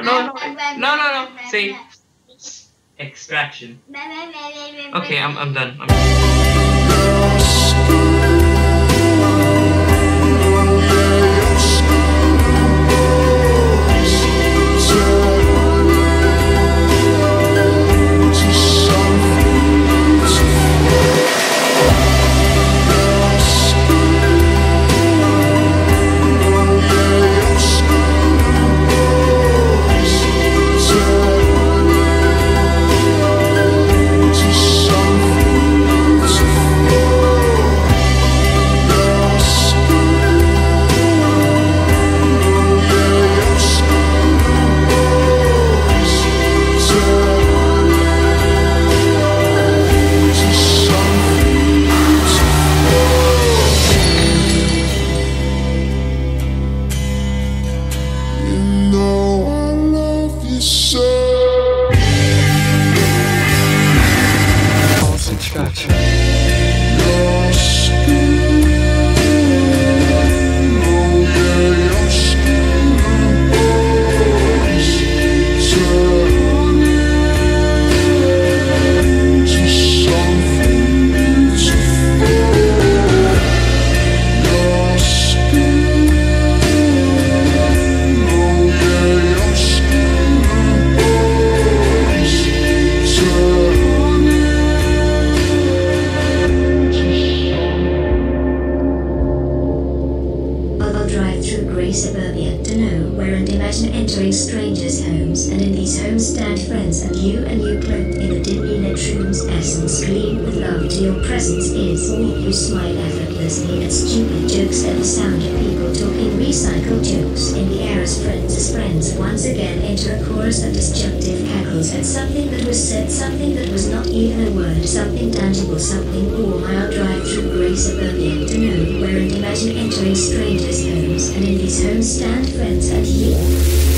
no, no, no, no, no. Say extraction. Okay, I'm, I'm done. I'm You drive through grey suburbia to nowhere and imagine entering strangers' homes, and in these homes stand friends and you and you clothed in the dimly lit rooms, essence gleam with love till your presence is all you smile effortlessly at stupid jokes at the sound of people talking recycled jokes in the air as friends as friends once again enter a chorus of disjunctive cackles at something that was said, something that was not even a word, something tangible, something warm. I'll drive through grey suburbia to nowhere and imagine entering strangers' homes, and in these homes friends and you.